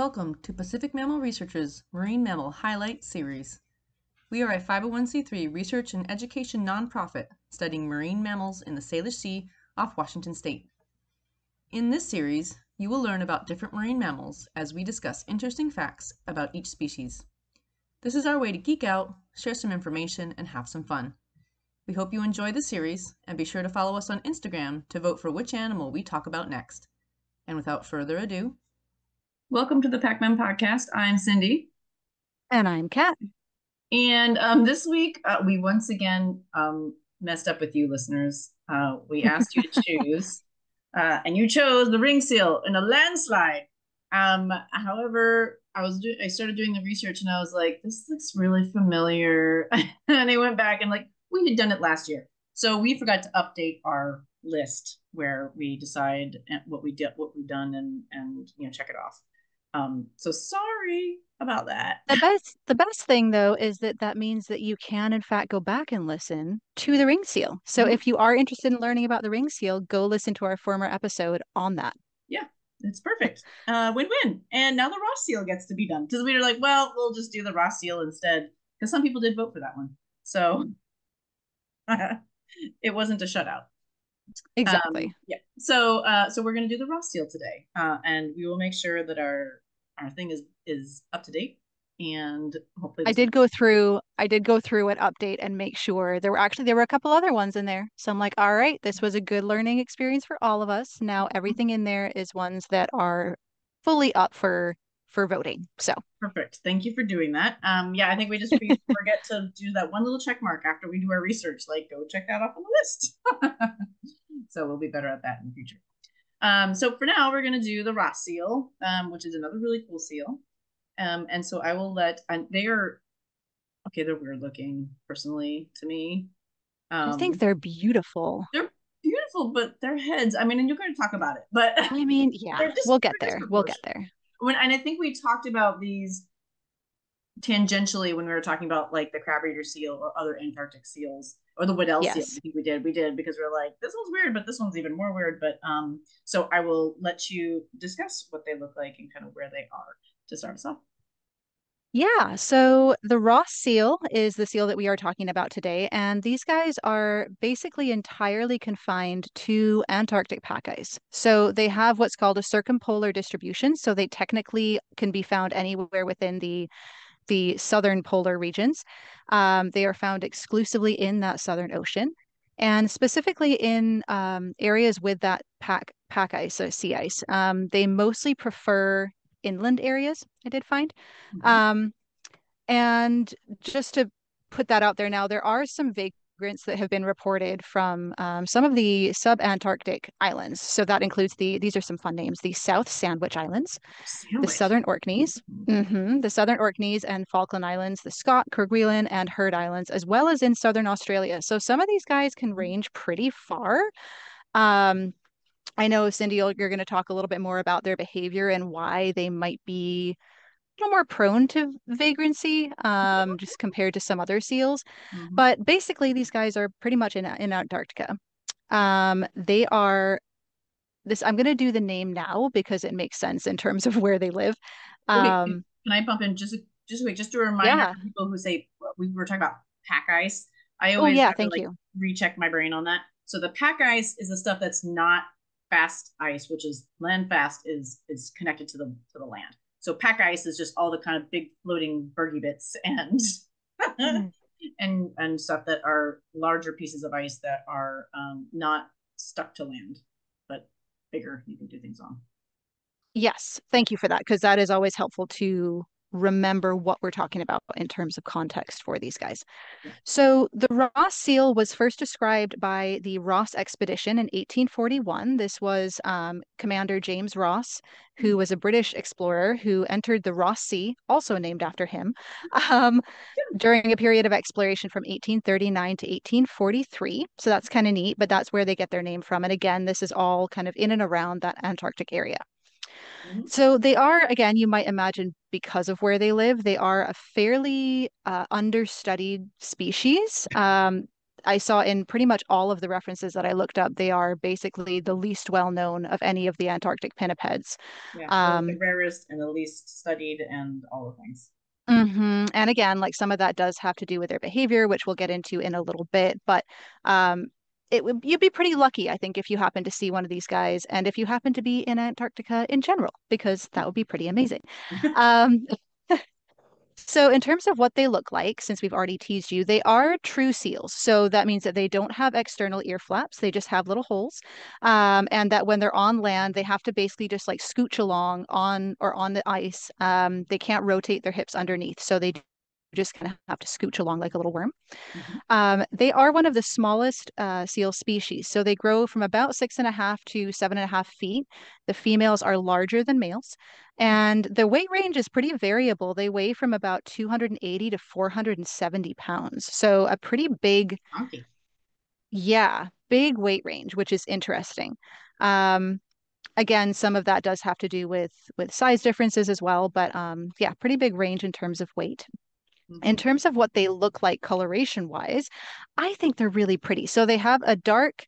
Welcome to Pacific Mammal Research's Marine Mammal Highlight Series. We are a 501c3 research and education nonprofit studying marine mammals in the Salish Sea off Washington State. In this series, you will learn about different marine mammals as we discuss interesting facts about each species. This is our way to geek out, share some information, and have some fun. We hope you enjoy the series and be sure to follow us on Instagram to vote for which animal we talk about next. And without further ado, welcome to the PacMam podcast. I'm Cindy. And I'm Kat. And um, this week, uh, we once again um, messed up with you listeners. Uh, we asked you to choose, uh, and you chose the ring seal in a landslide. Um, however, I was do- I started doing the research and I was like, this looks really familiar. and I went back and like, we had done it last year. So we forgot to update our list where we decide what we did, what we've done, and and you know check it off. Um, so sorry about that. The best, the best thing though is that that means that you can in fact go back and listen to the ring seal. So mm-hmm. if you are interested in learning about the ring seal, go listen to our former episode on that. Yeah, it's perfect. Uh, win-win. And now the Ross seal gets to be done because we were like, well, we'll just do the Ross seal instead because some people did vote for that one. So it wasn't a shutout. Exactly. Um, yeah. So uh, so we're gonna do the Ross seal today, uh, and we will make sure that our our thing is is up to date and hopefully I did go through I did go through an update and make sure there were actually there were a couple other ones in there. So I'm like, all right, this was a good learning experience for all of us. Now everything in there is ones that are fully up for for voting. So perfect. Thank you for doing that. Um, yeah, I think we just we forget to do that one little check mark after we do our research. Like, go check that off on the list. so we'll be better at that in the future. Um, so for now, we're gonna do the Ross seal, um, which is another really cool seal. Um, and so I will let. And they are okay. They're weird looking, personally, to me. Um, I think they're beautiful. They're beautiful, but their heads. I mean, and you're going to talk about it, but I mean, yeah, just, we'll get there. We'll get there when and I think we talked about these tangentially when we were talking about like the crab eater seal or other Antarctic seals or the Weddell yes. seal. I think we did. We did because we are like, this one's weird, but this one's even more weird. But um, so I will let you discuss what they look like and kind of where they are to start us off. Yeah, so the Ross seal is the seal that we are talking about today, and these guys are basically entirely confined to Antarctic pack ice. So they have what's called a circumpolar distribution, so they technically can be found anywhere within the the southern polar regions. Um, they are found exclusively in that southern ocean, and specifically in um, areas with that pack pack ice, sea ice. Um, they mostly prefer inland areas, I did find. Mm-hmm. Um, and just to put that out there now, there are some vagrants that have been reported from um, some of the sub-Antarctic islands. So that includes the, these are some fun names, the South Sandwich Islands, Sandwich. the Southern Orkneys, mm-hmm, the Southern Orkneys and Falkland Islands, the Scott, Kerguelen, and Heard Islands, as well as in Southern Australia. So some of these guys can range pretty far. Um, I know, Cindy, you're going to talk a little bit more about their behavior and why they might be little more prone to vagrancy um, just compared to some other seals. Mm-hmm. But basically, these guys are pretty much in, in Antarctica. Um, they are this. I'm going to do the name now because it makes sense in terms of where they live. Um, can I bump in just just wait just a reminder yeah. people who say we were talking about pack ice. I oh, always oh, yeah, thank to, like, you. recheck my brain on that. So the pack ice is the stuff that's not fast ice, which is land fast is is connected to the to the land. So pack ice is just all the kind of big floating bergy bits and mm. and and stuff that are larger pieces of ice that are um, not stuck to land, but bigger. You can do things on. Yes, thank you for that because that is always helpful to remember what we're talking about in terms of context for these guys. So the Ross seal was first described by the Ross expedition in 1841. This was um, Commander James Ross, who was a British explorer who entered the Ross Sea, also named after him, um, during a period of exploration from 1839 to 1843. So that's kind of neat, but that's where they get their name from. And again, this is all kind of in and around that Antarctic area. Mm-hmm. So they are, again, you might imagine because of where they live, they are a fairly uh, understudied species. Um, I saw in pretty much all of the references that I looked up, they are basically the least well known of any of the Antarctic pinnipeds. Yeah, um, the rarest and the least studied and all the things. Mm-hmm. And again, like some of that does have to do with their behavior, which we'll get into in a little bit. But um, it would you'd be pretty lucky, I think, if you happen to see one of these guys, and if you happen to be in Antarctica in general, because that would be pretty amazing. um, so, in terms of what they look like, since we've already teased you, they are true seals. So that means that they don't have external ear flaps; they just have little holes, um, and that when they're on land, they have to basically just like scooch along on or on the ice. Um, they can't rotate their hips underneath, so they just kind of have to scooch along like a little worm. Mm-hmm. Um, they are one of the smallest uh, seal species. So they grow from about six and a half to seven and a half feet. The females are larger than males. And the weight range is pretty variable. They weigh from about 280 to 470 pounds. So a pretty big, Monkey. yeah, big weight range, which is interesting. Um, again, some of that does have to do with with size differences as well, but um, yeah, pretty big range in terms of weight. In mm-hmm. terms of what they look like coloration wise, I think they're really pretty. So they have a dark,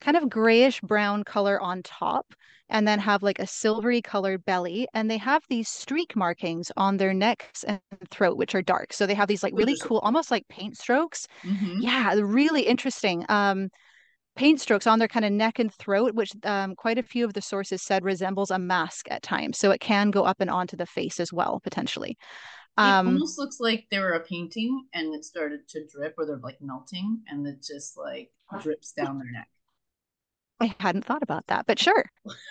kind of grayish brown color on top, and then have like a silvery colored belly. And they have these streak markings on their necks and throat, which are dark. So they have these like really cool, almost like paint strokes. Mm-hmm. Yeah, really interesting. Um, paint strokes on their kind of neck and throat, which um, quite a few of the sources said resembles a mask at times. So it can go up and onto the face as well, potentially. Um, it almost looks like they were a painting and it started to drip or they're like melting and it just like drips down their neck. I hadn't thought about that, but sure,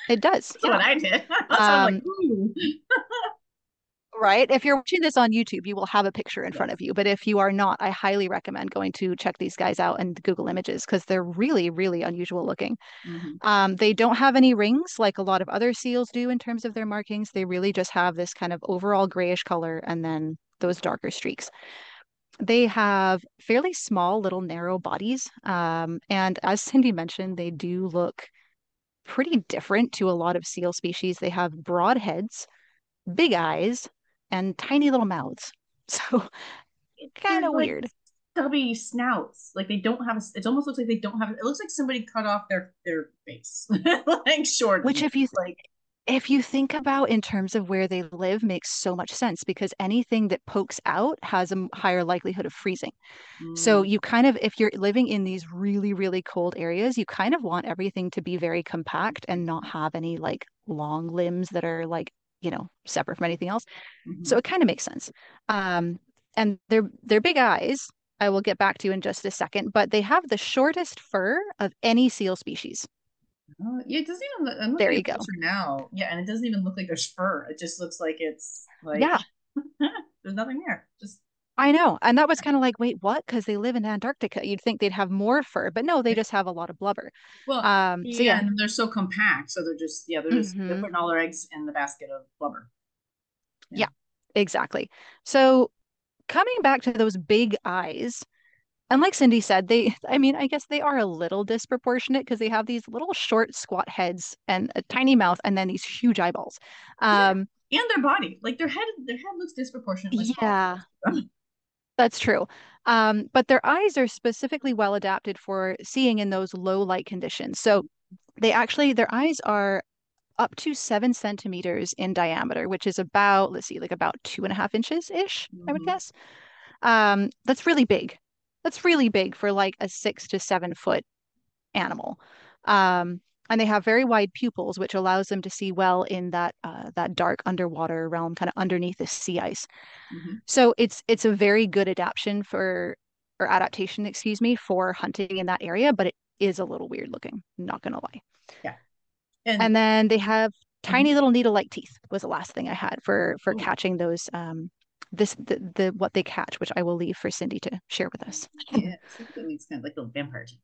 it does. That's yeah. what I did. um, like, right. If you're watching this on YouTube, you will have a picture in front of you. But if you are not, I highly recommend going to check these guys out and Google Images because they're really, really unusual looking. Mm-hmm. Um, they don't have any rings like a lot of other seals do in terms of their markings. They really just have this kind of overall grayish color and then those darker streaks. They have fairly small, little narrow bodies. Um, and as Cindy mentioned, they do look pretty different to a lot of seal species. They have broad heads, big eyes, and tiny little mouths. So kind of like weird. Stubby snouts. Like they don't have a, it almost looks like they don't have it looks like somebody cut off their their face. like short. Which if you like if you think about in terms of where they live makes so much sense because anything that pokes out has a higher likelihood of freezing. Mm. So you kind of if you're living in these really really cold areas, you kind of want everything to be very compact and not have any like long limbs that are like you know, separate from anything else. Mm-hmm. So it kind of makes sense. Um, and they're they're big eyes. I will get back to you in just a second, but they have the shortest fur of any seal species. Uh, yeah, it doesn't even. I'm there you go. Now, yeah, and it doesn't even look like there's fur. It just looks like it's like yeah, there's nothing there. Just I know. And that was kind of like, wait, what? Because they live in Antarctica. You'd think they'd have more fur, but no, they just have a lot of blubber. Well, um, so yeah, yeah. and they're so compact. So they're just, yeah, they're just, mm-hmm. they're putting all their eggs in the basket of blubber. Yeah. yeah, exactly. So coming back to those big eyes, and like Cindy said, they, I mean, I guess they are a little disproportionate because they have these little short, squat heads and a tiny mouth and then these huge eyeballs. Um, yeah. And their body, like their head, their head looks disproportionately yeah. That's true. Um, but their eyes are specifically well adapted for seeing in those low light conditions. So they actually, their eyes are up to seven centimeters in diameter, which is about, let's see, like about two and a half inches ish, mm-hmm. I would mm-hmm. guess. Um, that's really big. That's really big for like a six to seven foot animal. Um, and they have very wide pupils, which allows them to see well in that uh, that dark underwater realm, kind of underneath the sea ice. Mm-hmm. So it's it's a very good adaptation for or adaptation, excuse me, for hunting in that area, but it is a little weird looking. Not gonna lie. Yeah. And, and then they have tiny mm-hmm. little needle-like teeth. Was the last thing I had for for Ooh. catching those um this the, the what they catch, which I will leave for Cindy to share with us. yeah, it's kind of like little vampire teeth.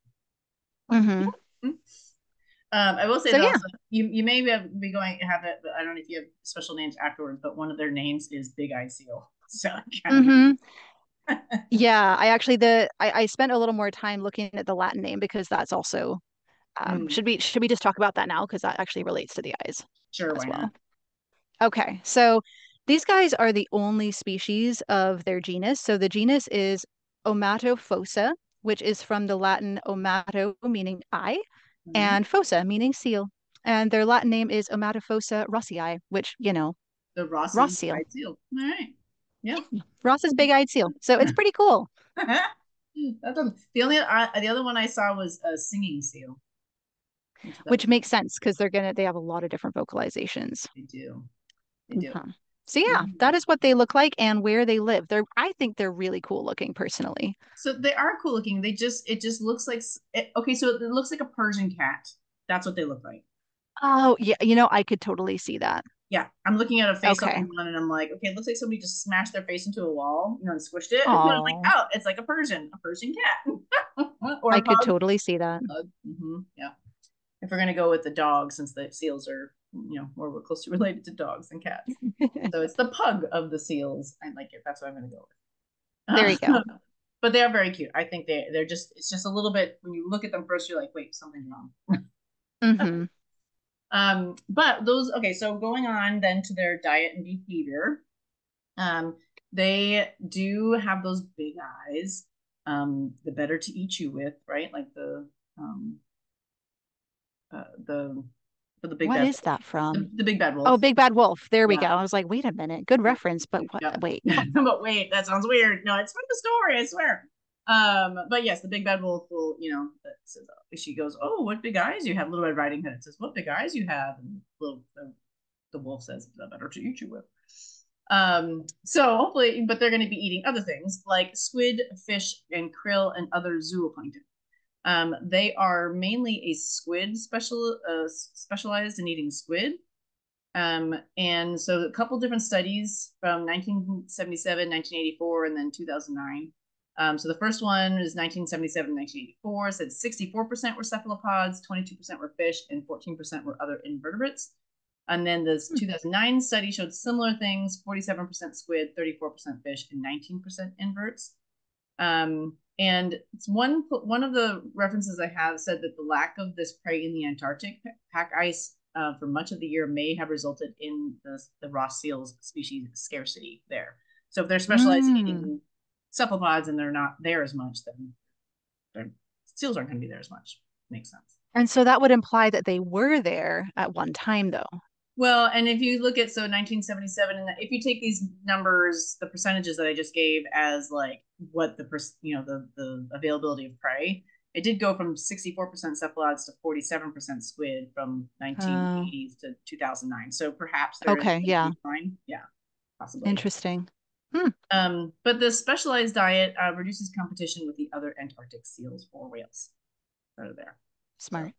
Mm-hmm. Um, I will say so, yeah. also, you you may have, be going to have it, but I don't know if you have special names afterwards. But one of their names is Big Eye Seal. So mm-hmm. yeah, I actually the I, I spent a little more time looking at the Latin name because that's also um, mm. should we should we just talk about that now because that actually relates to the eyes sure as well. Not? Okay, so these guys are the only species of their genus. So the genus is Ommatophoca, which is from the Latin omato, meaning eye, Mhm. and fossa, meaning seal. And their Latin name is Ommatophoca rossii, which, you know, the Ross, Ross seal. Seal. All right. Yeah. Ross's big-eyed seal. So it's pretty cool. The only uh, the other one I saw was a singing seal. Which makes sense because they're gonna they have a lot of different vocalizations. they do. They do. Mhm. So yeah, Mhm. that is what they look like and where they live. They're I think they're really cool looking personally. So they are cool looking. They just it just looks like it, okay. So it looks like a Persian cat. That's what they look like. Oh yeah, you know, I could totally see that. Yeah, I'm looking at a face Okay. on one and I'm like, okay, it looks like somebody just smashed their face into a wall, you know, and squished it. And I'm like, oh, it's like a Persian, a Persian cat, or I could totally see that. hmm Yeah. If we're gonna go with the dog, since the seals are, you know, more closely related to dogs and cats, so it's the pug of the seals. I like it. That's what I'm gonna go with. There you go. but they are very cute. I think they they're just it's just a little bit when you look at them first, you're like, wait, something's wrong. hmm Um, but those okay, so going on then to their diet and behavior. Um, they do have those big eyes. Um, the better to eat you with, right? Like the um uh the for the big What bad is that from? the big bad wolf. Oh, Big Bad Wolf. There we Yeah. go. I was like, wait a minute. Good reference, but what? Yeah. Wait. but wait, that sounds weird. No, it's from the story, I swear. Um, but yes, the big bad wolf will, you know, that says, she goes, "Oh, what big eyes you have!" Little Red Riding Hood It says, "What big eyes you have!" And little the, the wolf says, "The better to eat you with." Um, so hopefully, but they're going to be eating other things like squid, fish, and krill, and other zooplankton. Um, they are mainly a squid special, uh, specialized in eating squid. Um, and so a couple different studies from 1977, 1984, and then 2009. Um, so the first one is 1977, 1984, said 64% were cephalopods, 22% were fish, and 14% were other invertebrates. And then the Hmm. 2009 study showed similar things 47% squid, 34% fish, and 19% inverts. Um, and it's one one of the references I have said that the lack of this prey in the Antarctic pack ice uh, for much of the year may have resulted in the, the Ross seals species scarcity there. So if they're specialized in Mm. eating cephalopods and they're not there as much, then seals aren't going to be there as much. Makes sense. And so that would imply that they were there at one time, though. Well, and if you look at so 1977, and if you take these numbers, the percentages that I just gave as like what the you know the the availability of prey, it did go from 64% cephalods to 47% squid from 1980s to 2009. So perhaps Okay, yeah. decline. yeah, possibly. Interesting. Um, but the specialized diet uh, reduces competition with the other Antarctic seals or whales that are there. Smart.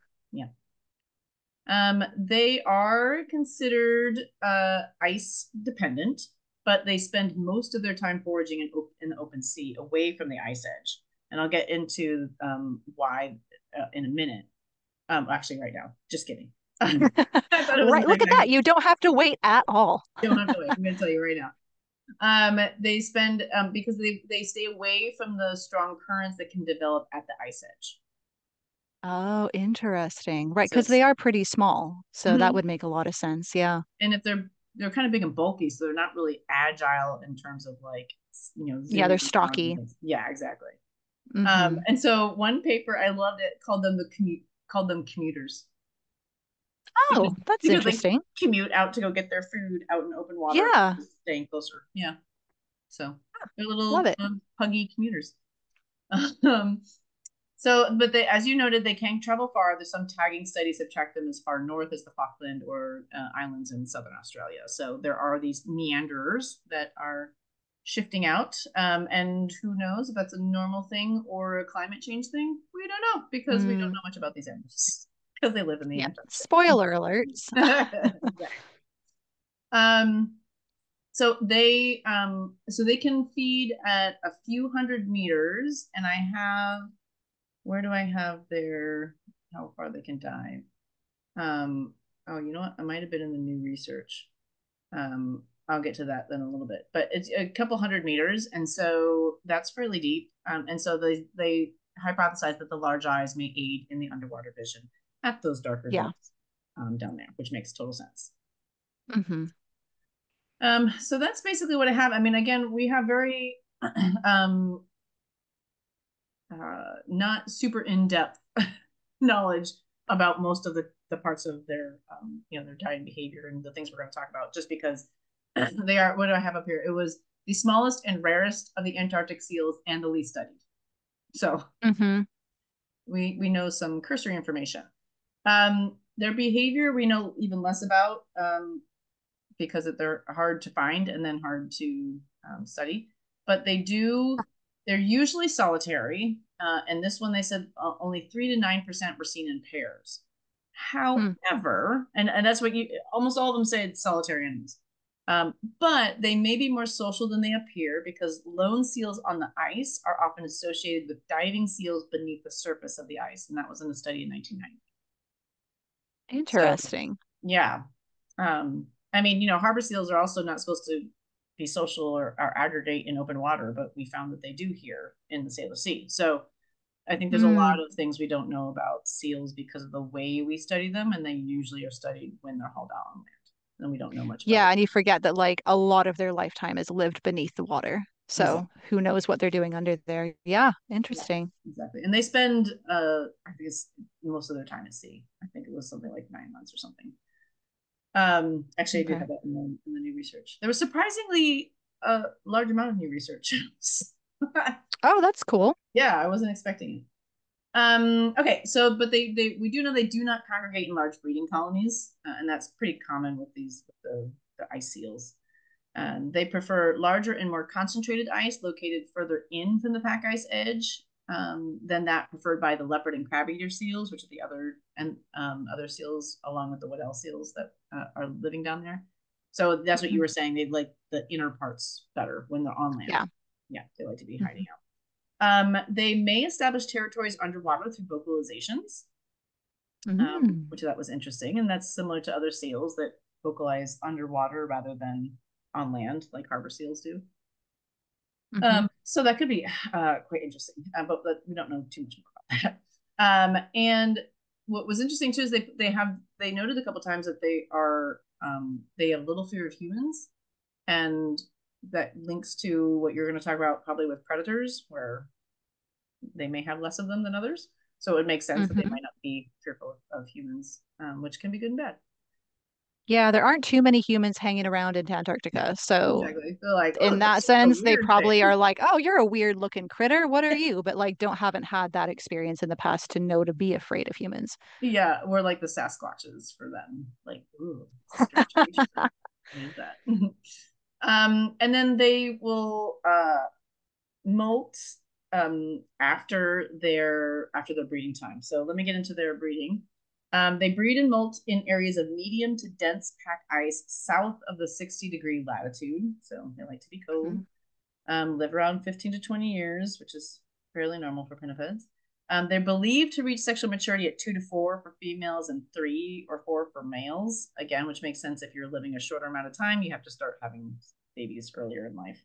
Um, they are considered uh, ice dependent, but they spend most of their time foraging in, op- in the open sea, away from the ice edge. And I'll get into um, why uh, in a minute. Um, actually, right now. Just kidding. I thought it was Right. Look at that. You don't have to wait at all. you don't have to wait. I'm going to tell you right now. Um, they spend um, because they they stay away from the strong currents that can develop at the ice edge. Oh, interesting. Right, So because they are pretty small. So that Mhm. would make a lot of sense. Yeah. and if they're they're kind of big and bulky, so they're not really agile in terms of like you know. Yeah, they're zooming around and stocky. things. Yeah, exactly. Um, and so one paper I loved it called them the commute called them commuters. oh, that's because they interesting. Commute out to go get their food out in open water. Yeah. staying closer. Yeah, so they're little Love it. um, puggy commuters. um, so, but they, as you noted, they can travel far. There's some tagging studies have tracked them as far north as the Falkland or uh, islands in southern Australia. So there are these meanderers that are shifting out. Um, and who knows if that's a normal thing or a climate change thing? We don't know because we don't Mm. know much about these animals because they live in the Yeah. Antarctic. Spoiler alerts. Exactly. Um, so they um so they can feed at a few hundred meters, and I have where do I have their how far they can dive? Um, oh, you know what? I might have been in the new research. Um, I'll get to that then a little bit, but it's a couple hundred meters, and so that's fairly deep. Um, and so they they hypothesize that the large eyes may aid in the underwater vision at those darker Yeah. depths um, down there, which makes total sense. hmm Um, so that's basically what I have. I mean, again, we have very um uh, not super in-depth knowledge about most of the, the parts of their um, you know their diet and behavior and the things we're going to talk about just because they are what do i have up here? It was the smallest and rarest of the antarctic seals and the least studied. So Mm-hmm. we we know some cursory information. Um their behavior we know even less about um because they're hard to find and then hard to um, study but they do they're usually solitary uh, and this one they said uh, only 3 to 9% were seen in pairs. However and, and that's what you almost all of them say it's solitary animals um, but they may be more social than they appear because lone seals on the ice are often associated with diving seals beneath the surface of the ice and that was in a study in 1990 Interesting. yeah um, i mean you know harbor seals are also not supposed to be social or, or aggregate in open water but we found that they do here in the Salish sea so i think there's a Mm. lot of things we don't know about seals because of the way we study them and they usually are studied when they're hauled out on land and we don't know much about Yeah, and you forget that like a lot of their lifetime is lived beneath the water. So Exactly. who knows what they're doing under there? Yeah, interesting. exactly and they spend uh i think it's most of their time at sea i think it was something like nine months or something um actually i did have that in the, in the new research. There was surprisingly a large amount of new research. Oh, that's cool. yeah i wasn't expecting it. Um okay so but they they we do know they do not congregate in large breeding colonies uh, and that's pretty common with these with the, the ice seals. Um, they prefer larger and more concentrated ice located further in from the pack ice edge um, than that preferred by the leopard and crab eater seals, which are the other and um, other seals along with the Weddell seals that uh, are living down there. So that's what you Mhm. were saying. They like the inner parts better when they're on land. Yeah. yeah, they like to be Mhm. hiding out. Um, they may establish territories underwater through vocalizations, um, Mm. which that was interesting, and that's similar to other seals that vocalize underwater rather than on land, like harbor seals do. Mhm. Um, so that could be uh, quite interesting, uh, but, but we don't know too much more about that. Um, and what was interesting too is they they have they noted a couple times that they are um, they have little fear of humans, and that links to what you're going to talk about probably with predators, where they may have less of them than others. So it makes sense that they Mhm. might not be fearful of, of humans, um, which can be good and bad. Yeah, there aren't too many humans hanging around in Antarctica. So Exactly. Like, oh, in that sense, they probably thing. are like, oh, you're a weird looking critter. What are you? But like don't haven't had that experience in the past to know to be afraid of humans. Yeah, we're like the Sasquatches for them. Like, ooh, strange creature. What is that? um, and then they will uh molt um after their after their breeding time. So let me get into their breeding. Um, they breed and molt in areas of medium to dense pack ice south of the 60 degree latitude. So they like to be cold. Mhm. Um, live around 15 to 20 years, which is fairly normal for pinnipeds. Um, they're believed to reach sexual maturity at two to four for females and three or four for males. Again, which makes sense if you're living a shorter amount of time, you have to start having babies earlier in life.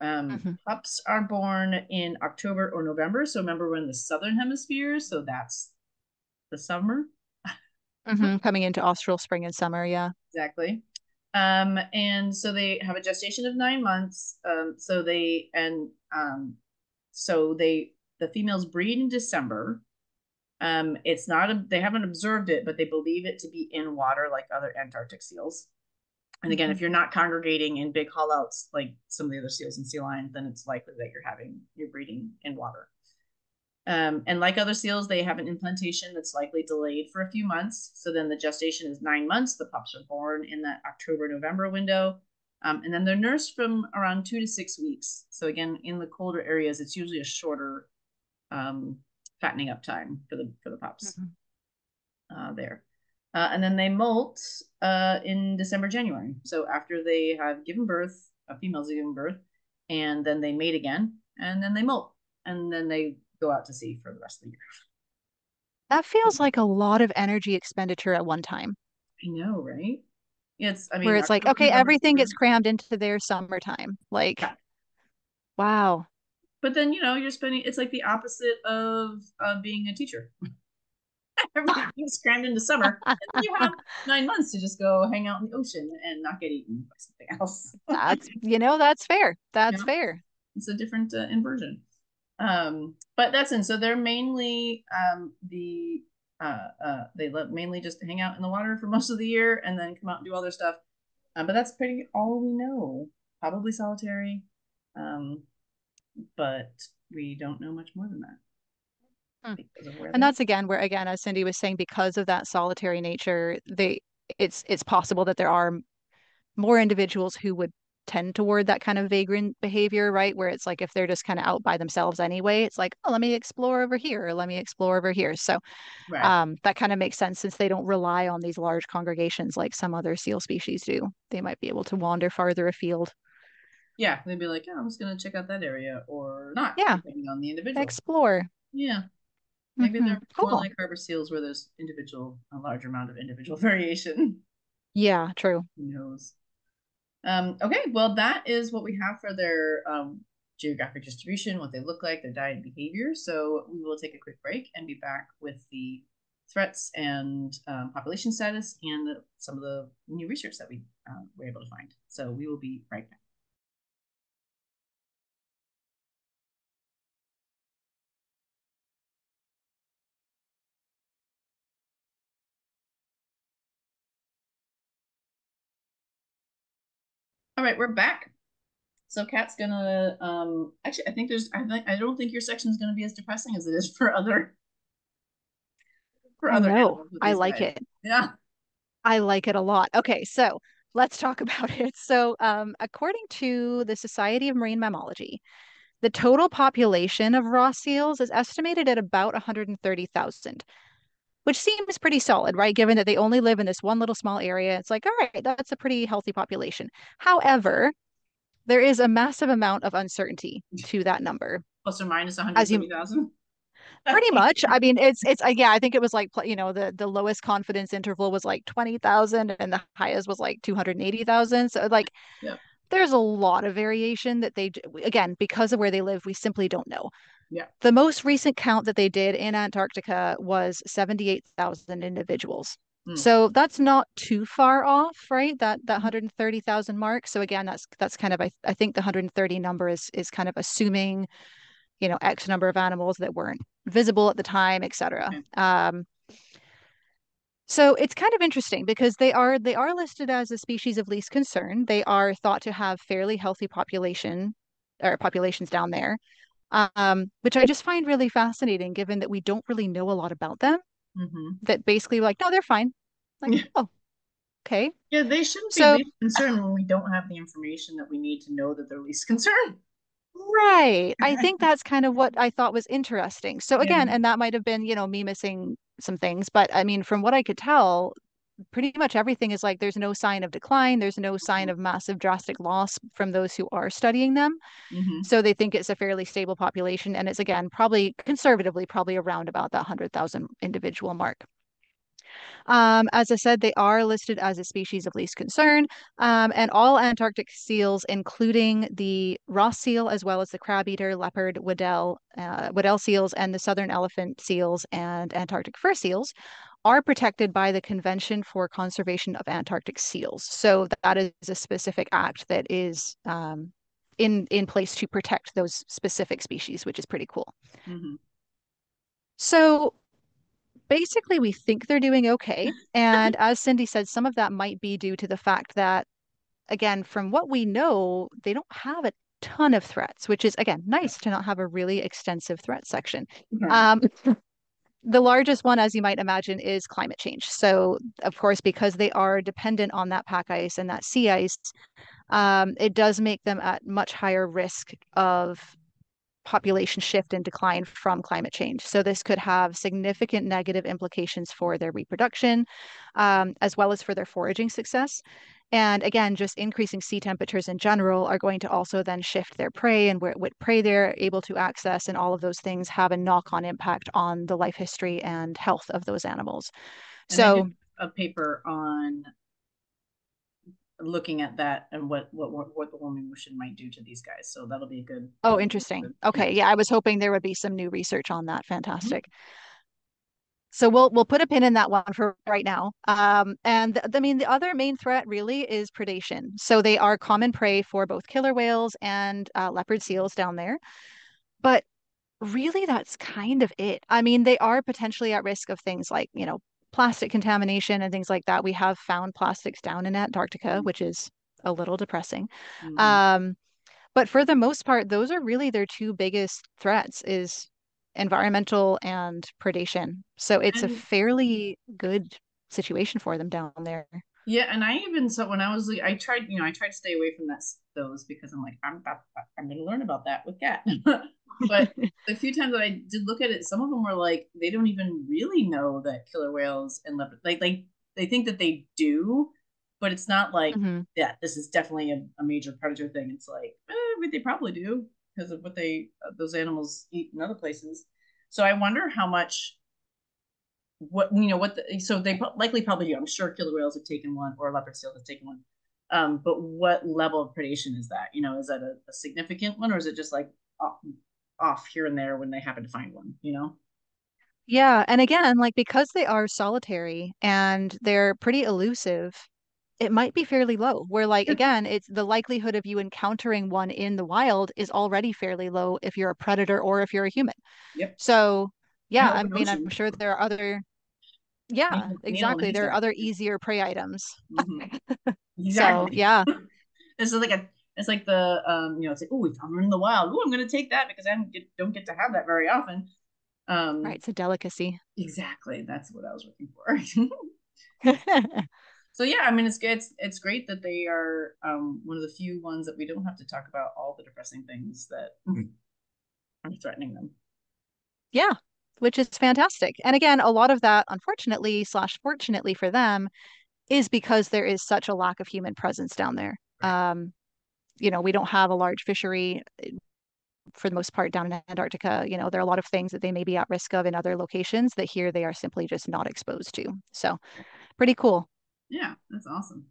Um, Mhm. Pups are born in October or November. So remember, we're in the southern hemisphere, so that's the summer. Mhm. Coming into austral spring and summer. Yeah. exactly. Um, and so they have a gestation of nine months. Um, so they and um, so they the females breed in December. Um, it's not a, they haven't observed it, but they believe it to be in water like other Antarctic seals. And again, Mhm. if you're not congregating in big haulouts like some of the other seals and sea lions, then it's likely that you're having you're breeding in water. Um, and like other seals, they have an implantation that's likely delayed for a few months. So then the gestation is nine months. The pups are born in that October November window, um, and then they're nursed from around two to six weeks. So again, in the colder areas, it's usually a shorter um, fattening up time for the for the pups Mhm. uh, there. Uh, and then they molt uh, in December, January. So after they have given birth, a female's given birth, and then they mate again, and then they molt, and then they go out to sea for the rest of the year. That feels like a lot of energy expenditure at one time, I know, right? It's, I mean, where it's like, okay, everything gets crammed into their summertime. Like, Yeah. wow. But then, you know, you're spending, it's like the opposite of uh, being a teacher. Everything gets crammed into summer, and you have nine months to just go hang out in the ocean and not get eaten by something else. That's, you know, that's fair. That's Yeah. fair. it's a different uh, inversion. Um, but that's in. So they're mainly um, the uh, uh, they mainly just hang out in the water for most of the year and then come out and do all their stuff. Um, but that's pretty all we know. Probably solitary, um, but we don't know much more than that. Hmm. And that's again where again, as Cindy was saying, because of that solitary nature, they it's it's possible that there are more individuals who would tend toward that kind of vagrant behavior, right? Where it's like if they're just kind of out by themselves anyway, it's like, oh, let me explore over here, or let me explore over here. So right. um, that kind of makes sense since they don't rely on these large congregations like some other seal species do. They might be able to wander farther afield. Yeah, they'd be like, yeah, I'm just gonna check out that area or not. Yeah, depending on the individual. Explore. Yeah. Maybe mm-hmm. they're cool. more like harbor seals where there's individual a large amount of individual variation. Yeah, true. Who knows? Um, okay, well, that is what we have for their um, geographic distribution, what they look like, their diet and behavior. So we will take a quick break and be back with the threats and um, population status and the, some of the new research that we uh, were able to find. So we will be right back. All right, we're back. So Kat's gonna um actually I think there's I think I don't think your section is gonna be as depressing as it is for other for other no, I like guys. it. Yeah. I like it a lot. Okay, so let's talk about it. So um according to the Society of Marine Mammalogy, the total population of Ross seals is estimated at about 130,000 which seems pretty solid, right? Given that they only live in this one little small area. It's like, all right, that's a pretty healthy population. However, there is a massive amount of uncertainty to that number. Plus or minus 170,000? pretty much. I mean, it's, it's, uh, yeah, I think it was like, you know, the, the lowest confidence interval was like 20,000 and the highest was like 280,000. So like, yeah. there's a lot of variation that they, again, because of where they live, we simply don't know. Yeah. The most recent count that they did in Antarctica was 78,000 individuals. Mm. So that's not too far off, right? That that 130,000 mark. So again, that's that's kind of I, I think the 130 number is is kind of assuming, you know, X number of animals that weren't visible at the time, et cetera. Okay. Um, so it's kind of interesting because they are they are listed as a species of least concern. They are thought to have fairly healthy population or populations down there um, which I just find really fascinating, given that we don't really know a lot about them. Mm-hmm. That basically, like, no, they're fine. Like, yeah. oh, okay. Yeah, they shouldn't so, be concerned when we don't have the information that we need to know that they're least concerned. Right. I think that's kind of what I thought was interesting. So again, yeah. and that might have been, you know, me missing some things, but I mean, from what I could tell, pretty much everything is like there's no sign of decline there's no sign mm-hmm. of massive drastic loss from those who are studying them mm-hmm. so they think it's a fairly stable population and it's again probably conservatively probably around about that 100,000 individual mark um, as I said, they are listed as a species of least concern, um, and all Antarctic seals, including the Ross seal, as well as the crab eater, leopard, Weddell, uh, Weddell seals, and the southern elephant seals and Antarctic fur seals, are protected by the Convention for Conservation of Antarctic Seals. So that is a specific act that is um, in in place to protect those specific species, which is pretty cool. Mm-hmm. So basically, we think they're doing okay, and as Cindy said, some of that might be due to the fact that, again, from what we know, they don't have a ton of threats, which is again nice to not have a really extensive threat section. Um, the largest one, as you might imagine, is climate change. So, of course, because they are dependent on that pack ice and that sea ice, um, it does make them at much higher risk of population shift and decline from climate change. So, this could have significant negative implications for their reproduction, um, as well as for their foraging success. And again, just increasing sea temperatures in general are going to also then shift their prey and where, what prey they're able to access, and all of those things have a knock on impact on the life history and health of those animals. And so, a paper on looking at that and what what what the warming ocean might do to these guys. So that'll be a good. Oh, interesting. Good, okay, yeah. yeah, I was hoping there would be some new research on that. Mm-hmm. Fantastic. Mm-hmm. So we'll we'll put a pin in that one for right now. Um, and the, I mean, the other main threat really is predation. So they are common prey for both killer whales and uh, leopard seals down there. But really that's kind of it. I mean, they are potentially at risk of things like, you know, plastic contamination and things like that. We have found plastics down in Antarctica, which is a little depressing. Mhm. Um, but for the most part, those are really their two biggest threats is environmental and predation. So it's a fairly good situation for them down there. yeah, and I even so when I was like, I tried, you know, I tried to stay away from that those because I'm like, I'm about, I'm going to learn about that with Kat. but the few times that I did look at it, some of them were like, they don't even really know that killer whales and leopard, like, like they think that they do, but it's not like, Mhm. yeah, this is definitely a, a major predator thing. It's like, eh, but they probably do because of what they uh, those animals eat in other places. So I wonder how much what you know what the, so they likely probably do. I'm sure killer whales have taken one or leopard seals have taken one. Um, but what level of predation is that? You know, is that a, a significant one or is it just like off, off here and there when they happen to find one? You know? Yeah, and again, like because they are solitary and they're pretty elusive, it might be fairly low. Where like again, it's the likelihood of you encountering one in the wild is already fairly low if you're a predator or if you're a human. Yep. So, yeah, the I mean, I'm sure there are other, yeah, Needle, needle in exactly. There are other easier prey items. Mhm. So, Exactly. yeah, This is like a it's like the um you know it's like oh we found one in the wild oh I'm gonna take that because I don't get don't get to have that very often um right, it's a delicacy. exactly that's what I was looking for so yeah I mean it's good it's, it's great that they are um one of the few ones that we don't have to talk about all the depressing things that are threatening them Yeah, which is fantastic. And again, a lot of that, unfortunately slash fortunately for them, is because there is such a lack of human presence down there. Right. Um, you know, we don't have a large fishery eh, for the most part down in Antarctica. You know, there are a lot of things that they may be at risk of in other locations that here they are simply just not exposed to. So pretty cool. Yeah that's awesome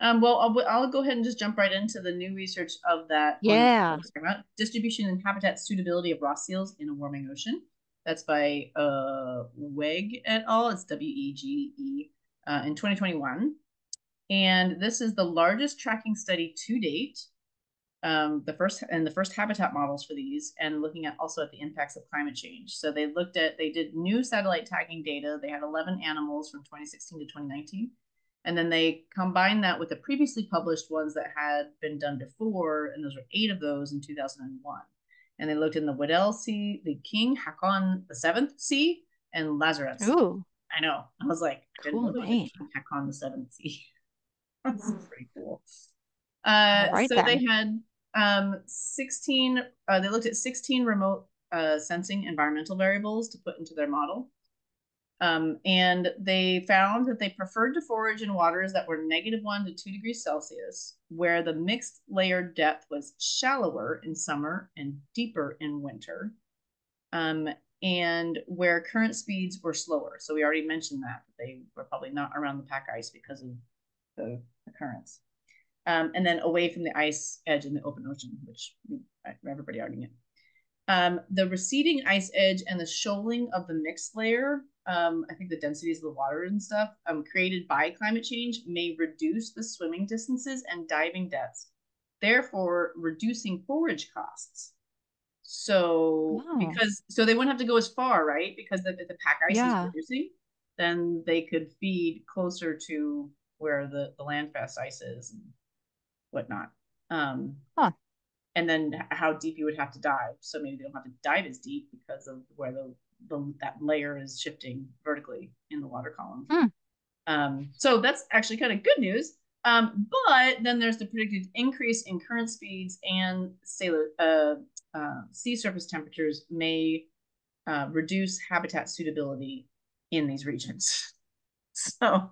um, well, I'll, I'll go ahead and just jump right into the new research of that Yeah. I was talking about distribution and habitat suitability of Ross seals in a warming ocean. That's by uh, Wege et al. It's W E G E uh, in 2021. And this is the largest tracking study to date. Um, the first and the first habitat models for these, and looking at also at the impacts of climate change. So they looked at they did new satellite tagging data. They had 11 animals from 2016 to 2019 and then they combined that with the previously published ones that had been done before, and those were eight of those in 2001. And they looked in the Weddell Sea, the King, Haakon the Seventh Sea, and Lazarev. Ooh, I know. I was like, I didn't Cool know there was name. King Haakon the Seventh Sea. That's pretty cool. Uh, right so they had um 16. Uh, they looked at 16 remote uh, sensing environmental variables to put into their model. Um, and they found that they preferred to forage in waters that were negative one to two degrees Celsius, where the mixed layer depth was shallower in summer and deeper in winter, um, and where current speeds were slower. So we already mentioned that they were probably not around the pack ice because of the, the currents. Um, and then away from the ice edge in the open ocean, which everybody already knew. Um, the receding ice edge and the shoaling of the mixed layer, um, I think the densities of the water and stuff, um, created by climate change may reduce the swimming distances and diving depths, therefore reducing forage costs. So because so they wouldn't have to go as far, right? Because if the pack ice Yeah. is reducing, then they could feed closer to where the the landfast ice is and whatnot. Um, Huh. and then how deep you would have to dive. So maybe they don't have to dive as deep because of where the, the that layer is shifting vertically in the water column. Hmm. Um, so that's actually kind of good news. Um, but then there's the predicted increase in current speeds and sailor, uh, uh, sea surface temperatures may uh, reduce habitat suitability in these regions. So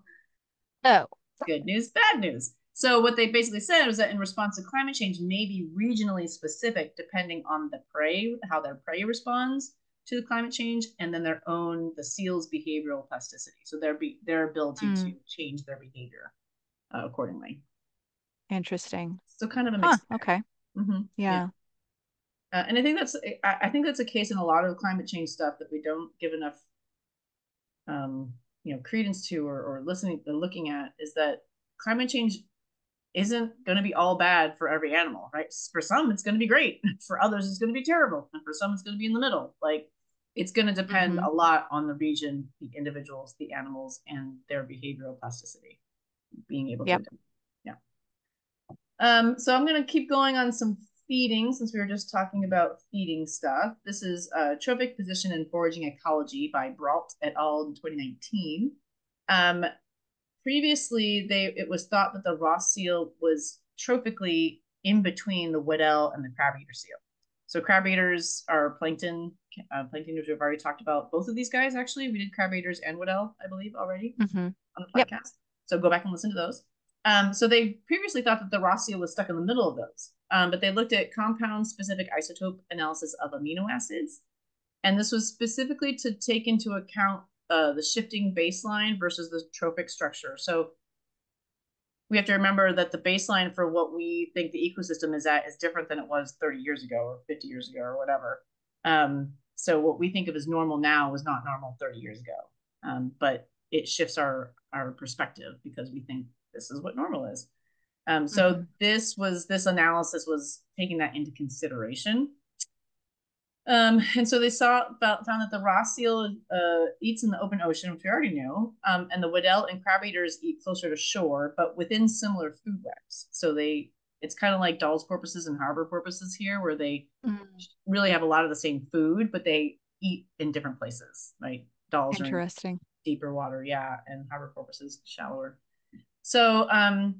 Oh, good news, bad news. So what they basically said was that in response to climate change may be regionally specific depending on the prey, how their prey responds to the climate change, and then their own the seal's behavioral plasticity. So their be, their ability Hmm. to change their behavior uh, accordingly. interesting. So kind of a Huh, mixed. bag. okay. Mhm, Yeah. Uh, and I think that's I, I think that's a case in a lot of climate change stuff that we don't give enough um, you know credence to or, or listening or looking at is that climate change isn't going to be all bad for every animal, right? For some, it's going to be great. For others, it's going to be terrible. And for some, it's going to be in the middle. Like it's going to depend mm-hmm. a lot on the region, the individuals, the animals, and their behavioral plasticity. Being able yep. to, yeah. Um, so I'm going to keep going on some feeding since we were just talking about feeding stuff. This is uh, Trophic Position and Foraging Ecology by Brault et al. in 2019. Um, previously, they it was thought that the Ross seal was trophically in between the Weddell and the crab eater seal. So crab eaters are plankton, uh, plankton eaters we've already talked about both of these guys actually. We did crab eaters and Weddell, I believe, already mm-hmm. on the podcast. Yep. So go back and listen to those. Um, so they previously thought that the Ross seal was stuck in the middle of those, um, but they looked at compound specific isotope analysis of amino acids. And this was specifically to take into account uh, the shifting baseline versus the trophic structure. So we have to remember that the baseline for what we think the ecosystem is at is different than it was 30 years ago or 50 years ago or whatever. Um, so what we think of as normal now was not normal 30 years ago. Um, but it shifts our our perspective because we think this is what normal is. Um, so mm-hmm. this was this analysis was taking that into consideration. Um, and so they saw found, found that the Ross seal uh, eats in the open ocean, which we already knew, um, and the Weddell and crab eaters eat closer to shore, but within similar food webs. So they it's kind of like Dall's porpoises and harbor porpoises here, where they mm. really have a lot of the same food, but they eat in different places. Right? Dall's interesting deeper water, yeah, and harbor porpoises shallower. So um,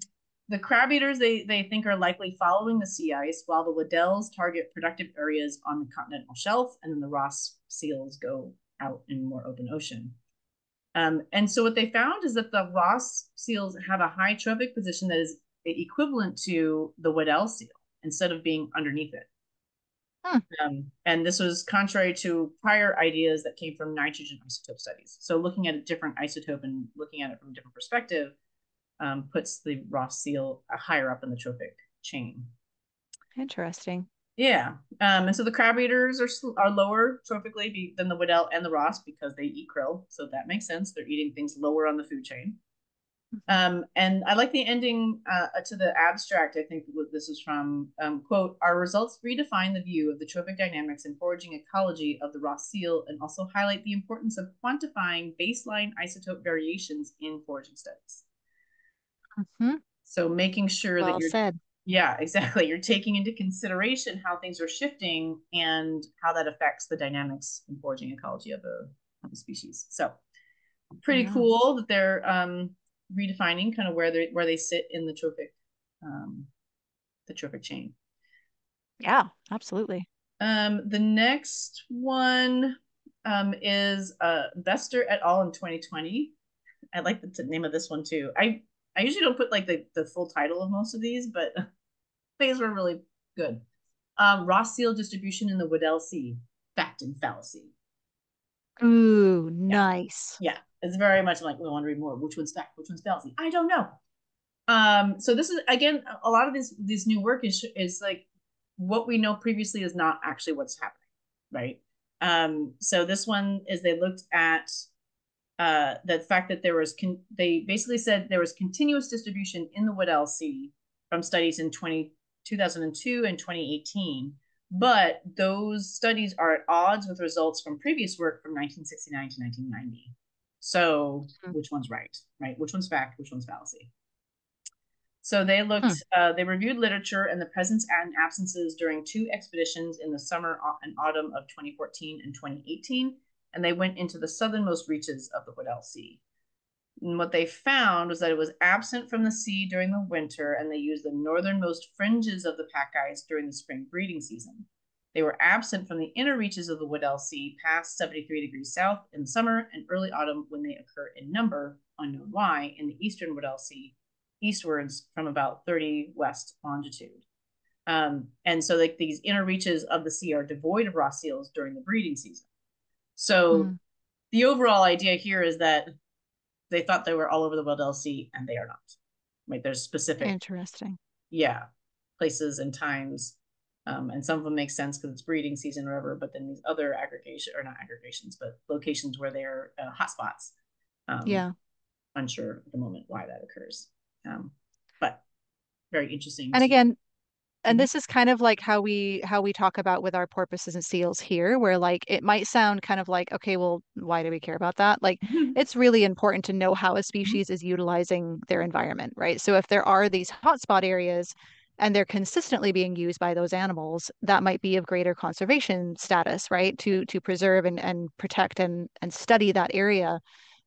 the crab eaters they they think are likely following the sea ice, while the Weddells target productive areas on the continental shelf, and then the Ross seals go out in more open ocean. Um, and so what they found is that the Ross seals have a high trophic position that is equivalent to the Weddell seal instead of being underneath it. Hmm. Um, and this was contrary to prior ideas that came from nitrogen isotope studies. So looking at a different isotope and looking at it from a different perspective, um, puts the Ross seal higher up in the trophic chain. Interesting. Yeah. Um, and so the crab eaters are are lower trophically be, than the Weddell and the Ross because they eat krill. So that makes sense. They're eating things lower on the food chain. Mm-hmm. Um, and I like the ending uh, to the abstract. I think this is from um, quote: "Our results redefine the view of the trophic dynamics and foraging ecology of the Ross seal, and also highlight the importance of quantifying baseline isotope variations in foraging studies." Mm-hmm. So making sure well that you're said. yeah, exactly. You're taking into consideration how things are shifting and how that affects the dynamics and foraging ecology of the, of the species. So pretty yeah. cool that they're um, redefining kind of where they where they sit in the trophic um, the trophic chain. Yeah, absolutely. Um, the next one um, is uh, Bester et al. in 2020. I like the name of this one too. I I usually don't put like the, the full title of most of these, but these were really good. Um, Ross seal distribution in the Weddell Sea, fact and fallacy. Ooh, nice. Yeah, it's very much like we want to read more. Which one's fact? Which one's fallacy? I don't know. Um, so this is again a lot of this this new work is is like what we know previously is not actually what's happening, right? Um, so this one is they looked at uh, the fact that there was con- they basically said there was continuous distribution in the Weddell Sea from studies in 20, 2002 and 2018 but those studies are at odds with results from previous work from 1969 to 1990 so mm-hmm. which one's right right? Which one's fact? Which one's fallacy? So they looked hmm. uh, they reviewed literature and the presence and absences during two expeditions in the summer and autumn of 2014 and 2018 and they went into the southernmost reaches of the Weddell Sea. And what they found was that it was absent from the sea during the winter, and they used the northernmost fringes of the pack ice during the spring breeding season. They were absent from the inner reaches of the Weddell Sea past 73 degrees south in summer and early autumn when they occur in number, unknown why, in the eastern Weddell Sea, eastwards from about 30 west longitude. Um, and so like these inner reaches of the sea are devoid of Ross seals during the breeding season. So mm. the overall idea here is that they thought they were all over the Weddell Sea and they are not. Right? There's specific interesting. Yeah. Places and times. Um, and some of them make sense because it's breeding season or whatever, but then these other aggregation or not aggregations, but locations where they are uh, hotspots. Um, yeah. Unsure at the moment why that occurs. Um, but very interesting. And again, and Mhm. this is kind of like how we how we talk about with our porpoises and seals here, where like it might sound kind of like, okay, well, why do we care about that? Like it's really important to know how a species is utilizing their environment, right? So if there are these hotspot areas and they're consistently being used by those animals, that might be of greater conservation status, right? To to preserve and, and protect and and study that area.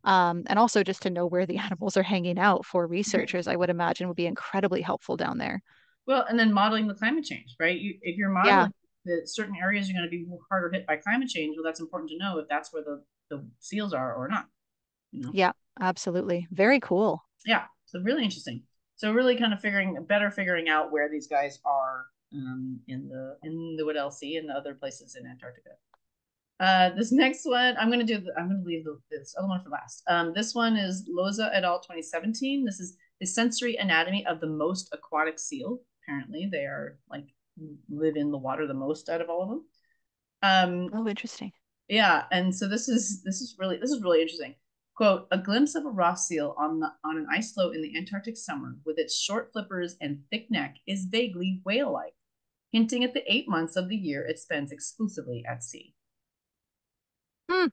Um, and also just to know where the animals are hanging out for researchers, I would imagine would be incredibly helpful down there. Well, and then modeling the climate change, right? You, if you're Yeah. modeling that certain areas are going to be harder hit by climate change, well, that's important to know if that's where the, the seals are or not. You know? Yeah, absolutely. Very cool. Yeah. So really interesting. So really kind of figuring better figuring out where these guys are um, in the in the Weddell Sea and the other places in Antarctica. Uh, this next one, I'm going to do. The, I'm going to leave the, this other one for last. Um, this one is Loza et al. 2017. This is the sensory anatomy of the most aquatic seal. Apparently, they are like live in the water the most out of all of them. Um, Oh, interesting. yeah, and so this is this is really this is really interesting. Quote, a glimpse of a Ross seal on the on an ice floe in the Antarctic summer with its short flippers and thick neck is vaguely whale-like, hinting at the eight months of the year it spends exclusively at sea. Hmm.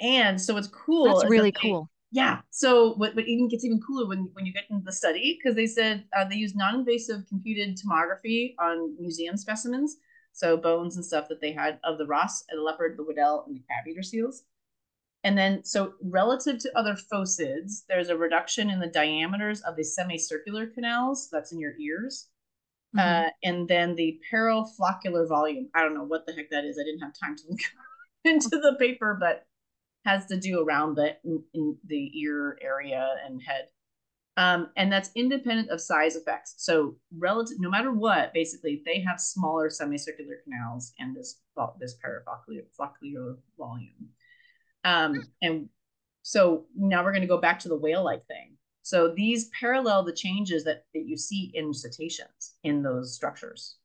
And so it's cool. That's really they- cool. Yeah. So what what even gets even cooler when when you get into the study because they said uh, they use non-invasive computed tomography on museum specimens, so bones and stuff that they had of the Ross, the leopard, the Weddell, and the crab eater seals. And then, so relative to other phocids, there's a reduction in the diameters of the semicircular canals. That's in your ears. Mhm. Uh, and then the parafloccular volume. I don't know what the heck that is. I didn't have time to look into the paper, but has to do around the in, in the ear area and head. Um, and that's independent of size effects. So relative, no matter what, basically they have smaller semicircular canals and this this floccular volume. Um, and so now we're going to go back to the whale-like thing. So these parallel the changes that, that you see in cetaceans in those structures.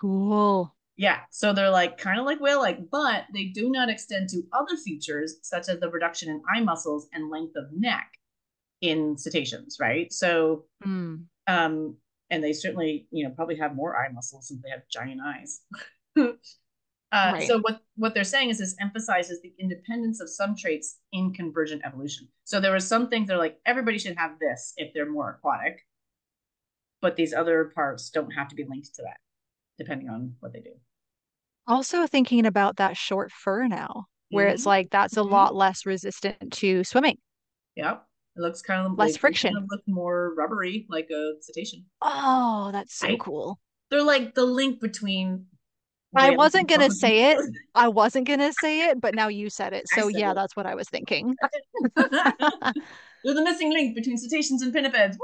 Cool. Yeah, so they're like kind of like whale-like, but they do not extend to other features such as the reduction in eye muscles and length of neck in cetaceans, right? So, Mm. um, and they certainly, you know, probably have more eye muscles since they have giant eyes. uh, Right. So what what they're saying is this emphasizes the independence of some traits in convergent evolution. So there were some things they're like everybody should have this if they're more aquatic, but these other parts don't have to be linked to that, depending on what they do. Also thinking about that short fur now, where it's Mhm. like that's a Mhm. lot less resistant to swimming. Yep. It looks kind of Less like, friction. Kind of look more rubbery, like a cetacean. Oh, that's so Right? cool. They're like the link between. I wasn't gonna say it. I wasn't gonna say it, but now you said it. So said yeah, it. that's what I was thinking. They're the missing link between cetaceans and pinnipeds.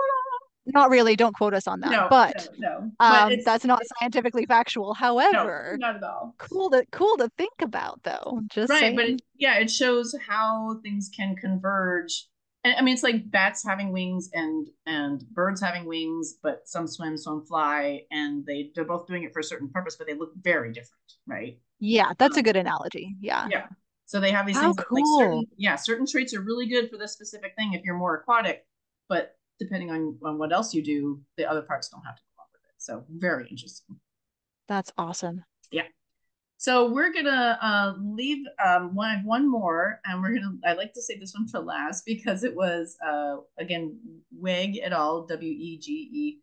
Not really, don't quote us on that. No, but no, no. But um that's not scientifically factual. However, not at all. cool to cool to think about though. Just right saying. but it, yeah it shows how things can converge and i mean it's like bats having wings and and birds having wings but some swim some fly and they they're both doing it for a certain purpose but they look very different right yeah, that's a good analogy. Yeah. yeah so they have these How things that, like certain cool. yeah certain traits are really good for this specific thing if you're more aquatic but depending on on what else you do the other parts don't have to go along with it so very interesting That's awesome. Yeah. So we're gonna uh, leave um, one one more, and we're gonna. I like to save this one for last because it was uh, again Wege et al. W E G E,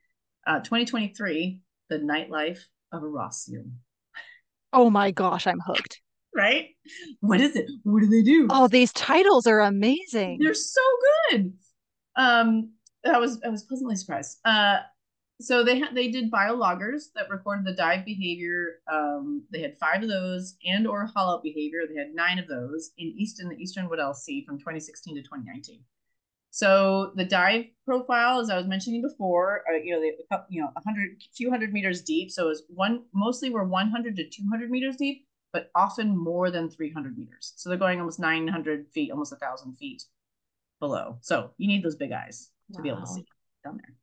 uh, 2023, the nightlife of a Ross seal. Oh my gosh, I'm hooked. Right? What is it? What do they do? Oh, these titles are amazing. They're so good. Um, I was I was pleasantly surprised. Uh, so they had they did biologgers that recorded the dive behavior. Um, they had five of those and or haul out behavior. They had nine of those in eastern the Eastern Weddell Sea from 2016 to 2019. So the dive profile, as I was mentioning before, uh, you know, they you know, 100, few hundred meters deep. So it's one mostly we're 100 to 200 meters deep, but often more than 300 meters. So they're going almost 900 feet, almost a thousand feet below. So you need those big eyes to be able to see down there.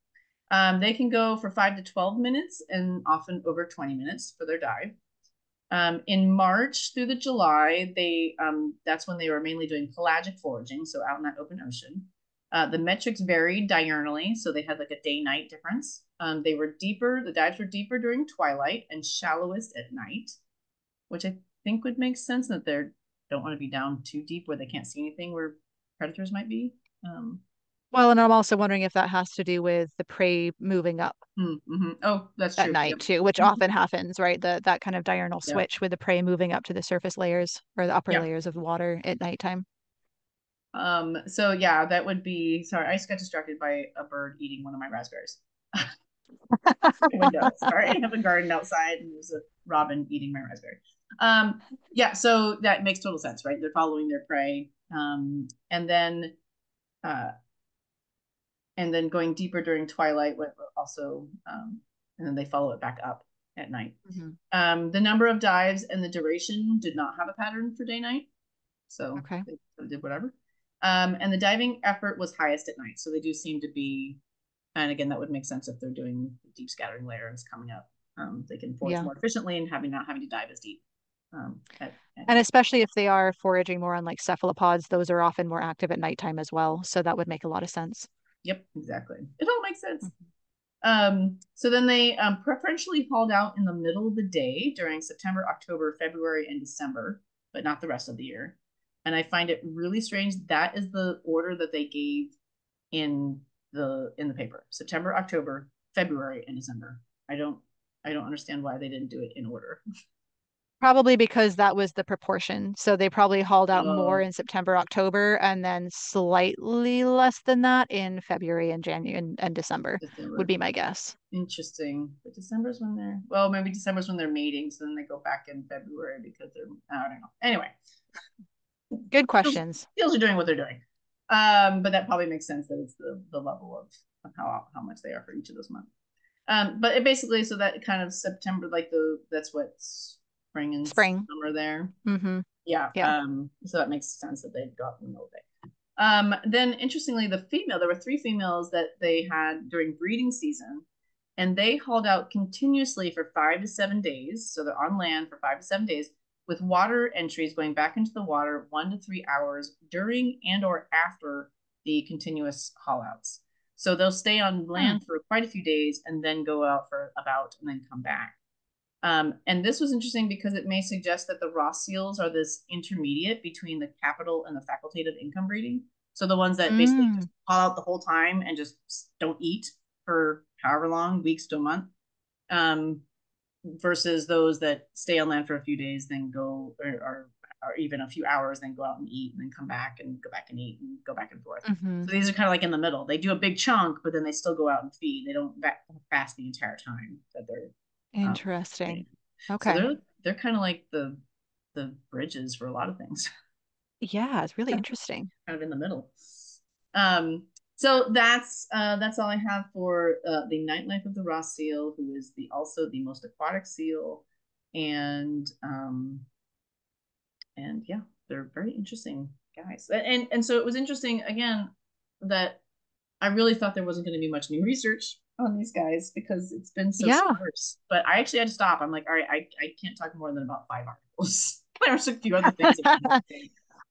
Um, they can go for five to 12 minutes and often over 20 minutes for their dive. Um, in March through the July, they um, that's when they were mainly doing pelagic foraging, so out in that open ocean. Uh, the metrics varied diurnally, so they had like a day-night difference. Um, they were deeper, the dives were deeper during twilight and shallowest at night, which I think would make sense that they don't want to be down too deep where they can't see anything where predators might be. Um, well, and I'm also wondering if that has to do with the prey moving up. Mm-hmm. Oh, that's at true. night yep. too, which Mhm. often happens, right? The that kind of diurnal switch with the prey moving up to the surface layers or the upper layers of the water at nighttime. Um, so yeah, that would be sorry, I just got distracted by a bird eating one of my raspberries. window. Sorry, I have a garden outside and there's a robin eating my raspberry. Um, yeah, so that makes total sense, right? They're following their prey. Um, and then uh and then going deeper during twilight what also um and then they follow it back up at night. Um, the number of dives and the duration did not have a pattern for day night. So Okay. they did whatever. Um, and the diving effort was highest at night. So they do seem to be, and again, that would make sense if they're doing deep scattering layers coming up. Um, they can forage Yeah. more efficiently and having not having to dive as deep. Um, at, at And especially if they are foraging more on like cephalopods, those are often more active at nighttime as well. So that would make a lot of sense. Yep, exactly. It all makes sense. Um, so then they um, preferentially hauled out in the middle of the day during September, October, February, and December, but not the rest of the year. And I find it really strange that is the order that they gave in the in the paper: September, October, February, and December. I don't I don't understand why they didn't do it in order. Probably because that was the proportion. So they probably hauled out more Oh. in September, October, and then slightly less than that in February and January and, and December December. would be my guess. Interesting. But December's when they're well, maybe December's when they're mating, so then they go back in February because they're I don't know. Anyway, Good questions. seals are doing what they're doing. Um, but that probably makes sense that it's the the level of, of how how much they are for each of those months. Um, but it basically so that kind of September, like the that's what spring and Spring. summer there. hmm Yeah. Yeah. Um, so that makes sense that they'd go out in the middle of the day. Um, then interestingly, the female, there were three females that they had during breeding season, and they hauled out continuously for five to seven days. So they're on land for five to seven days with water entries going back into the water one to three hours during and or after the continuous haul outs. So they'll stay on land for quite a few days and then go out for about and then come back. Um, and this was interesting because it may suggest that the Ross seals are this intermediate between the capital and the facultative income breeding. So the ones that basically Mm. just haul out the whole time and just don't eat for however long, weeks to a month, um, versus those that stay on land for a few days, then go or, or, or even a few hours, then go out and eat and then come back and go back and eat and go back and forth. hmm So these are kind of like in the middle. They do a big chunk, but then they still go out and feed. They don't fast the entire time that they're Interesting. so Okay. they're they're kind of like the the bridges for a lot of things, Yeah, it's really interesting. kind of in the middle. Um, so that's uh, that's all I have for uh, the nightlife of the Ross seal, who is the also the most aquatic seal, and um, and yeah, they're very interesting guys. And and so it was interesting again that I really thought there wasn't going to be much new research on these guys because it's been so Yeah. sparse. But I actually had to stop. I'm like, all right, I, I can't talk more than about five articles. There's a few other things.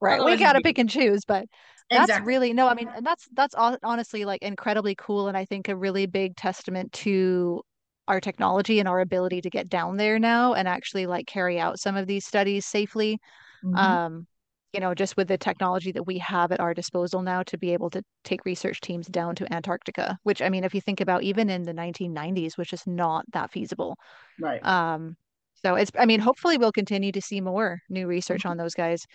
Right. We got to pick and choose, but that's Exactly. really no, I mean, and that's that's hon- honestly like incredibly cool and I think a really big testament to our technology and our ability to get down there now and actually like carry out some of these studies safely. Mhm. Um, you know, just with the technology that we have at our disposal now to be able to take research teams down to Antarctica, which I mean, if you think about even in the 1990s, which is not that feasible. right. Um, so it's, I mean, hopefully we'll continue to see more new research Mhm. on those guys.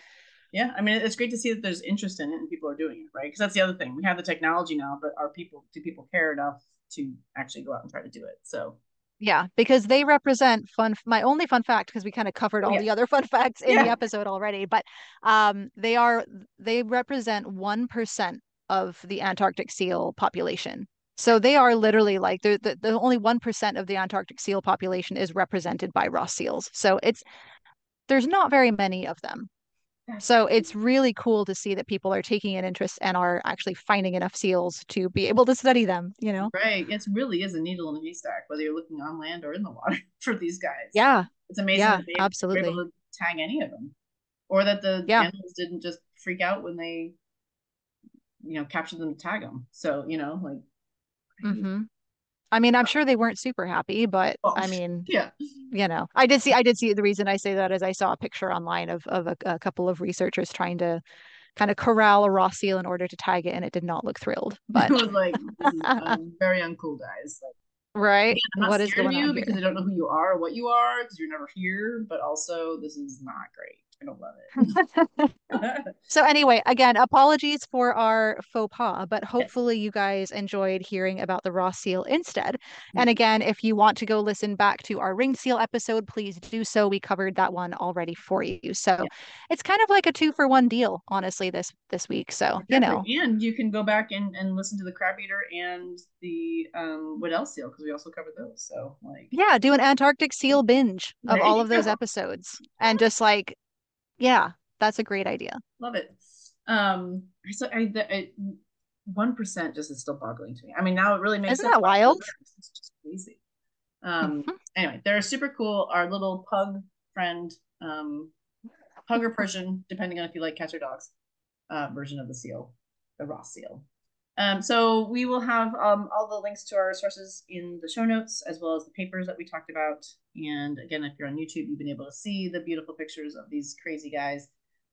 yeah. I mean, it's great to see that there's interest in it and people are doing it, right? Because that's the other thing. We have the technology now, but are people do people care enough to actually go out and try to do it? So Yeah, because they represent fun. My only fun fact, because we kind of covered Oh, all yeah. the other fun facts in the episode already, but um, they are they represent 1% of the Antarctic seal population. So they are literally like the, the only 1% of the Antarctic seal population is represented by Ross seals. So it's there's not very many of them. So it's really cool to see that people are taking an interest and are actually finding enough seals to be able to study them, you know? right. It really is a needle in a haystack, whether you're looking on land or in the water for these guys. Yeah, It's amazing yeah, that they absolutely. able to tag any of them, or that the Yeah. animals didn't just freak out when they you know, capture them, to tag them. So, you know, like. Mm-hmm. I mean, I'm sure they weren't super happy, but Well, I mean, Yeah. you know, I did see, I did see the reason I say that is I saw a picture online of of a, a couple of researchers trying to kind of corral a Ross seal in order to tag it, and it did not look thrilled. But it was like um, very uncool, guys. Like, right, not what is going you on because I don't know who you are or what you are because you're never here. But also, this is not great. Don't love it. So anyway, again, apologies for our faux pas, but hopefully you guys enjoyed hearing about the Ross seal instead. Mm. And again, if you want to go listen back to our ring seal episode, please do so. We covered that one already for you. So Yeah. it's kind of like a two for one deal, honestly, this this week. So, you know, And you can go back and, and listen to the crab eater and the um Weddell seal because we also covered those. So like yeah, do an Antarctic seal binge of all of those go. episodes and just like, yeah, that's a great idea. love it. Um so I one percent just is still boggling to me. I mean now it really makes Isn't that wild? It's just crazy. Um Mhm. anyway, they're super cool. Our little pug friend, um pug or Persian, depending on if you like cats or dogs, uh version of the seal, the Ross seal. Um, so we will have um, all the links to our sources in the show notes, as well as the papers that we talked about. And again, if you're on YouTube, you've been able to see the beautiful pictures of these crazy guys.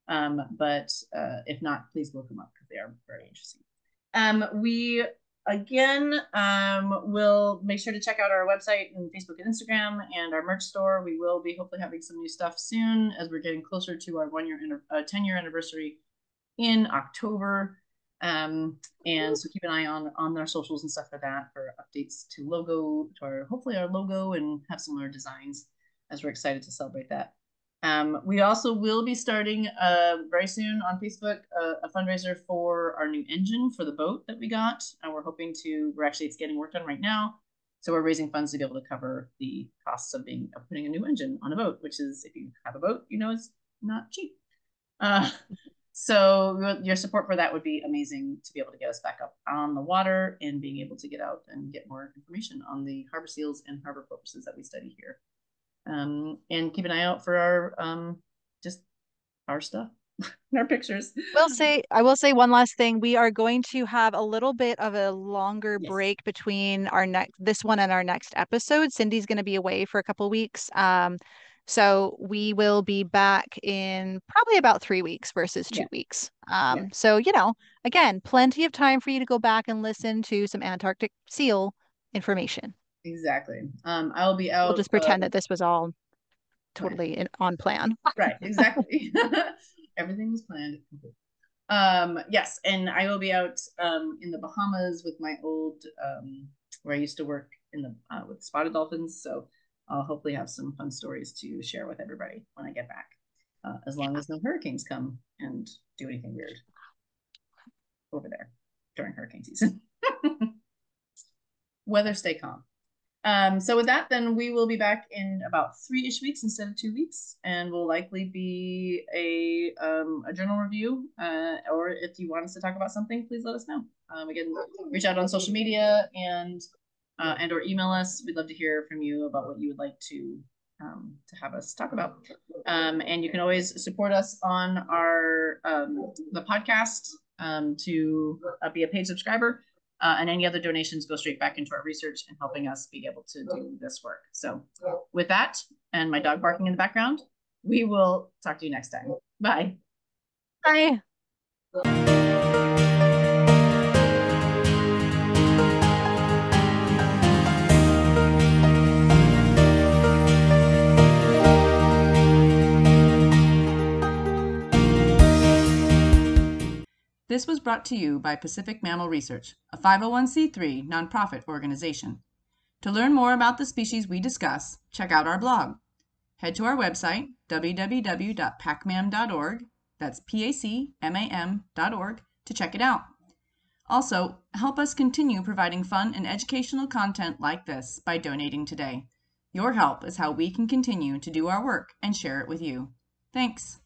Um, but uh, if not, please look them up because they are very interesting. Um, we again um, will make sure to check out our website and Facebook and Instagram and our merch store. We will be hopefully having some new stuff soon as we're getting closer to our one year, uh, 10 year anniversary in October. Um, and so keep an eye on on our socials and stuff for that for updates to logo to our hopefully our logo and have some more designs as we're excited to celebrate that. Um, we also will be starting uh, very soon on Facebook uh, a fundraiser for our new engine for the boat that we got, and we're hoping to. We're actually it's getting worked on right now, so we're raising funds to be able to cover the costs of being of putting a new engine on a boat, which is if you have a boat, you know, it's not cheap. Uh, so your support for that would be amazing to be able to get us back up on the water and being able to get out and get more information on the harbor seals and harbor porpoises that we study here. Um, and keep an eye out for our um, just our stuff, our pictures. will say I will say one last thing. We are going to have a little bit of a longer Yes. break between our next this one and our next episode. Cindy's going to be away for a couple weeks. Um, so we will be back in probably about three weeks versus two Yeah. weeks. Um, Yeah. so you know, again, plenty of time for you to go back and listen to some Antarctic seal information. Exactly. Um, I will be out. We'll just pretend uh, that this was all totally in, on plan. right exactly everything was planned um yes and i will be out um in the bahamas with my old um where i used to work in the uh, with spotted dolphins so i'll hopefully have some fun stories to share with everybody when i get back uh, as long as no hurricanes come and do anything weird over there during hurricane season weather stay calm um, so with that, then we will be back in about three-ish weeks instead of two weeks, and will likely be a um, a journal review. Uh, or if you want us to talk about something, please let us know. Um, again, reach out on social media and uh, and or email us. We'd love to hear from you about what you would like to um, to have us talk about. Um, and you can always support us on our um, the podcast um, to uh, be a paid subscriber. Uh, and any other donations go straight back into our research and helping us be able to do this work. So, with that, and my dog barking in the background, we will talk to you next time. Bye. Bye. This was brought to you by Pacific Mammal Research, a 501c3 nonprofit organization. To learn more about the species we discuss, check out our blog. Head to our website, www.pacmam.org, that's P A C M A M.org, to check it out. Also, help us continue providing fun and educational content like this by donating today. Your help is how we can continue to do our work and share it with you. Thanks.